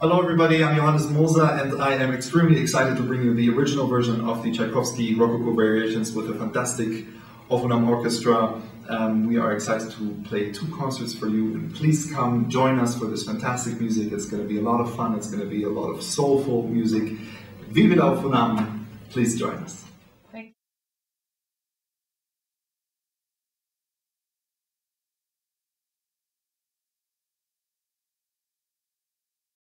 Hello everybody, I'm Johannes Moser and I am extremely excited to bring you the original version of the Tchaikovsky Rococo Variations with a fantastic Ofunam orchestra. Um, we are excited to play two concerts for you and please come join us for this fantastic music. It's going to be a lot of fun, it's going to be a lot of soulful music. Vive la Ofunam, please join us.